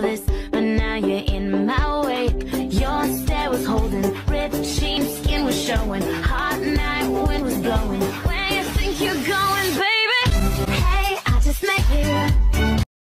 this, but now you're in my way. Your stare was holding, ripped jeans, skin was showing, hot night wind was blowing.